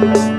you